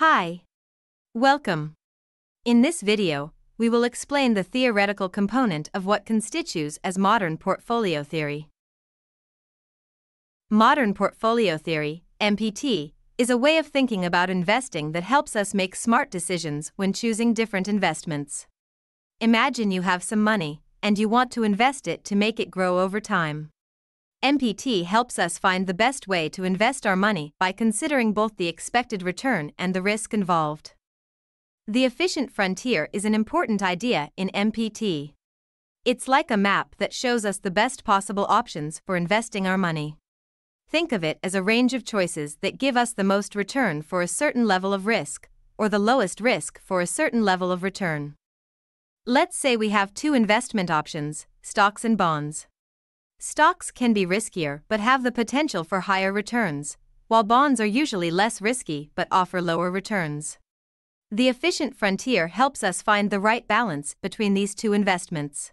Hi. Welcome. In this video, we will explain the theoretical component of what constitutes as modern portfolio theory. Modern portfolio theory, MPT, is a way of thinking about investing that helps us make smart decisions when choosing different investments. Imagine you have some money, and you want to invest it to make it grow over time. MPT helps us find the best way to invest our money by considering both the expected return and the risk involved. The efficient frontier is an important idea in MPT. It's like a map that shows us the best possible options for investing our money. Think of it as a range of choices that give us the most return for a certain level of risk, or the lowest risk for a certain level of return. Let's say we have two investment options stocks and bonds. Stocks can be riskier but have the potential for higher returns, while bonds are usually less risky but offer lower returns. The efficient frontier helps us find the right balance between these two investments.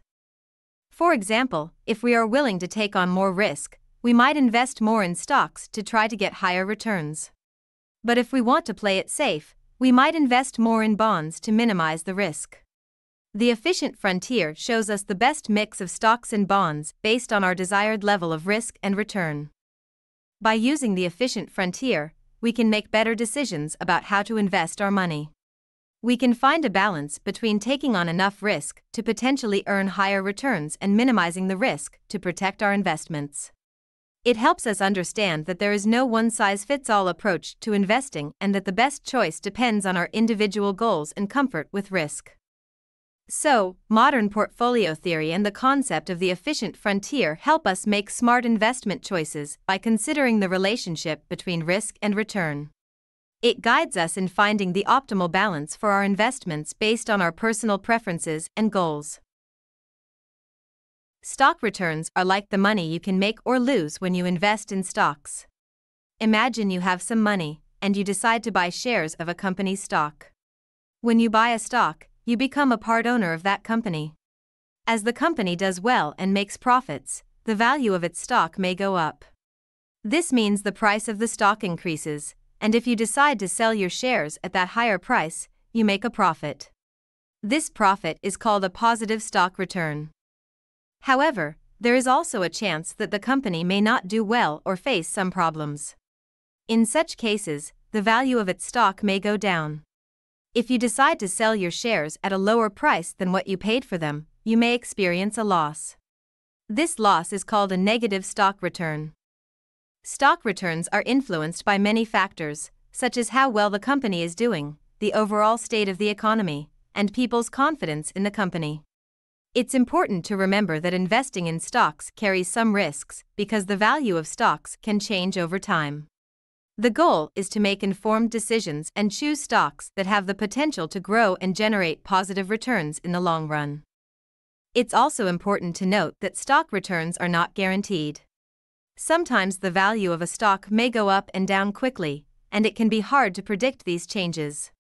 For example, if we are willing to take on more risk, we might invest more in stocks to try to get higher returns. But if we want to play it safe, we might invest more in bonds to minimize the risk. The efficient frontier shows us the best mix of stocks and bonds based on our desired level of risk and return. By using the efficient frontier, we can make better decisions about how to invest our money. We can find a balance between taking on enough risk to potentially earn higher returns and minimizing the risk to protect our investments. It helps us understand that there is no one size fits all approach to investing and that the best choice depends on our individual goals and comfort with risk. So, modern portfolio theory and the concept of the efficient frontier help us make smart investment choices by considering the relationship between risk and return. It guides us in finding the optimal balance for our investments based on our personal preferences and goals. Stock returns are like the money you can make or lose when you invest in stocks. Imagine you have some money, and you decide to buy shares of a company's stock. When you buy a stock, you become a part owner of that company. As the company does well and makes profits, the value of its stock may go up. This means the price of the stock increases, and if you decide to sell your shares at that higher price, you make a profit. This profit is called a positive stock return. However, there is also a chance that the company may not do well or face some problems. In such cases, the value of its stock may go down. If you decide to sell your shares at a lower price than what you paid for them, you may experience a loss. This loss is called a negative stock return. Stock returns are influenced by many factors, such as how well the company is doing, the overall state of the economy, and people's confidence in the company. It's important to remember that investing in stocks carries some risks because the value of stocks can change over time. The goal is to make informed decisions and choose stocks that have the potential to grow and generate positive returns in the long run. It's also important to note that stock returns are not guaranteed. Sometimes the value of a stock may go up and down quickly, and it can be hard to predict these changes.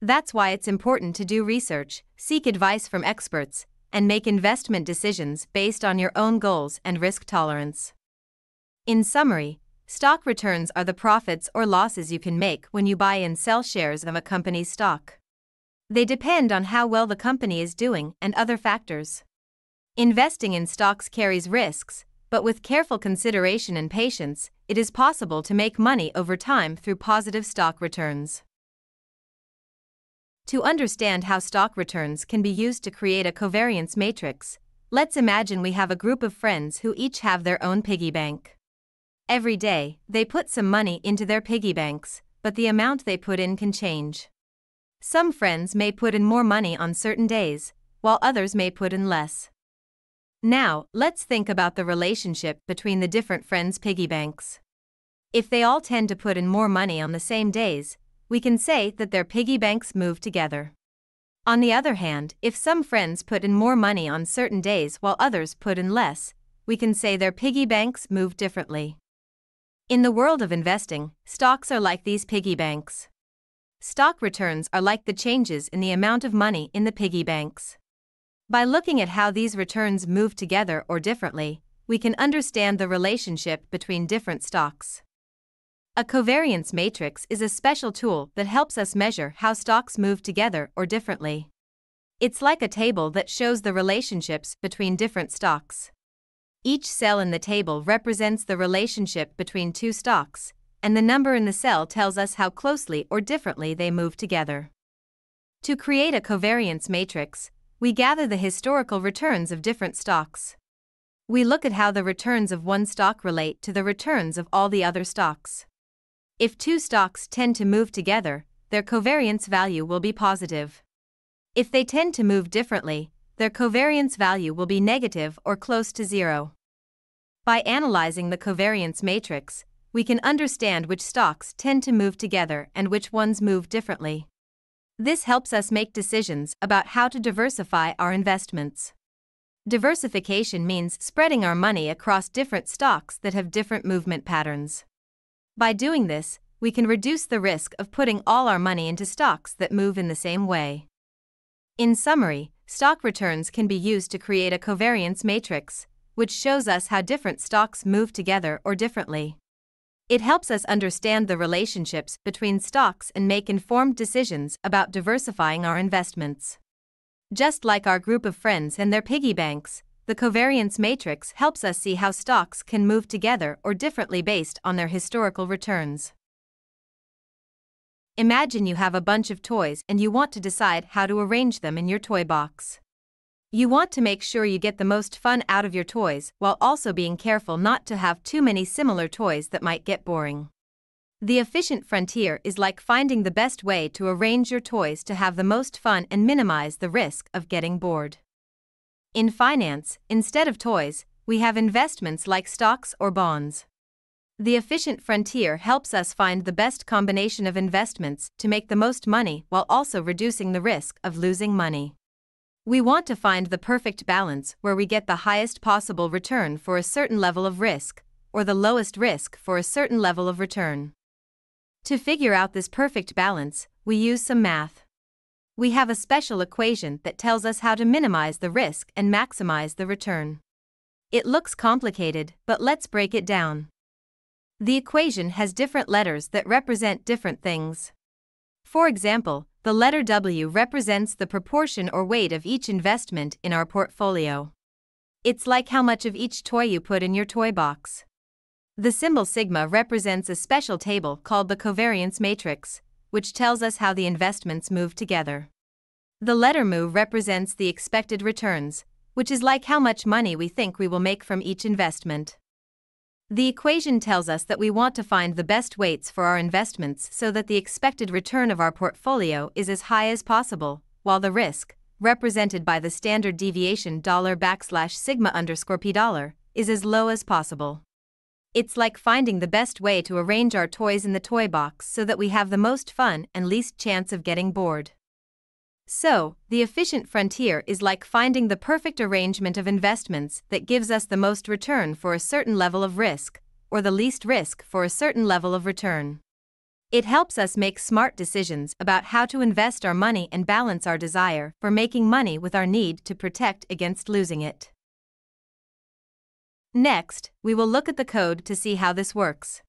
That's why it's important to do research, seek advice from experts, and make investment decisions based on your own goals and risk tolerance. In summary, Stock returns are the profits or losses you can make when you buy and sell shares of a company's stock. They depend on how well the company is doing and other factors. Investing in stocks carries risks, but with careful consideration and patience, it is possible to make money over time through positive stock returns. To understand how stock returns can be used to create a covariance matrix, let's imagine we have a group of friends who each have their own piggy bank. Every day, they put some money into their piggy banks, but the amount they put in can change. Some friends may put in more money on certain days, while others may put in less. Now, let's think about the relationship between the different friends' piggy banks. If they all tend to put in more money on the same days, we can say that their piggy banks move together. On the other hand, if some friends put in more money on certain days while others put in less, we can say their piggy banks move differently. In the world of investing, stocks are like these piggy banks. Stock returns are like the changes in the amount of money in the piggy banks. By looking at how these returns move together or differently, we can understand the relationship between different stocks. A covariance matrix is a special tool that helps us measure how stocks move together or differently. It's like a table that shows the relationships between different stocks. Each cell in the table represents the relationship between two stocks, and the number in the cell tells us how closely or differently they move together. To create a covariance matrix, we gather the historical returns of different stocks. We look at how the returns of one stock relate to the returns of all the other stocks. If two stocks tend to move together, their covariance value will be positive. If they tend to move differently, their covariance value will be negative or close to zero. By analyzing the covariance matrix, we can understand which stocks tend to move together and which ones move differently. This helps us make decisions about how to diversify our investments. Diversification means spreading our money across different stocks that have different movement patterns. By doing this, we can reduce the risk of putting all our money into stocks that move in the same way. In summary, stock returns can be used to create a covariance matrix, which shows us how different stocks move together or differently. It helps us understand the relationships between stocks and make informed decisions about diversifying our investments. Just like our group of friends and their piggy banks, the covariance matrix helps us see how stocks can move together or differently based on their historical returns. Imagine you have a bunch of toys and you want to decide how to arrange them in your toy box. You want to make sure you get the most fun out of your toys while also being careful not to have too many similar toys that might get boring. The efficient frontier is like finding the best way to arrange your toys to have the most fun and minimize the risk of getting bored. In finance, instead of toys, we have investments like stocks or bonds. The efficient frontier helps us find the best combination of investments to make the most money while also reducing the risk of losing money. We want to find the perfect balance where we get the highest possible return for a certain level of risk, or the lowest risk for a certain level of return. To figure out this perfect balance, we use some math. We have a special equation that tells us how to minimize the risk and maximize the return. It looks complicated, but let's break it down. The equation has different letters that represent different things. For example, the letter W represents the proportion or weight of each investment in our portfolio. It's like how much of each toy you put in your toy box. The symbol sigma represents a special table called the covariance matrix, which tells us how the investments move together. The letter mu represents the expected returns, which is like how much money we think we will make from each investment. The equation tells us that we want to find the best weights for our investments so that the expected return of our portfolio is as high as possible, while the risk, represented by the standard deviation dollar backslash sigma underscore p dollar, is as low as possible. It's like finding the best way to arrange our toys in the toy box so that we have the most fun and least chance of getting bored. So, the efficient frontier is like finding the perfect arrangement of investments that gives us the most return for a certain level of risk, or the least risk for a certain level of return. It helps us make smart decisions about how to invest our money and balance our desire for making money with our need to protect against losing it. Next, we will look at the code to see how this works.